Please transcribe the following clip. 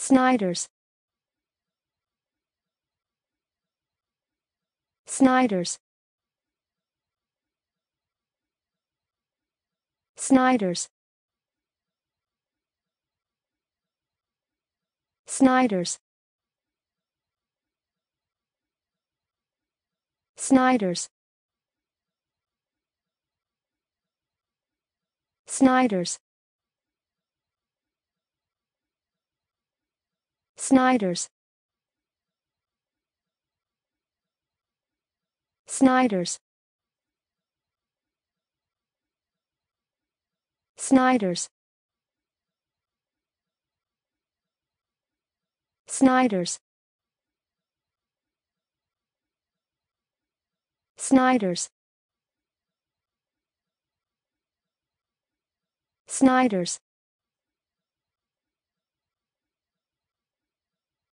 Snyder's. Snyder's. Snyder's. Snyder's. Snyder's. Snyder's Snyder's. Snyder's. Snyder's. Snyder's. Snyder's. Snyder's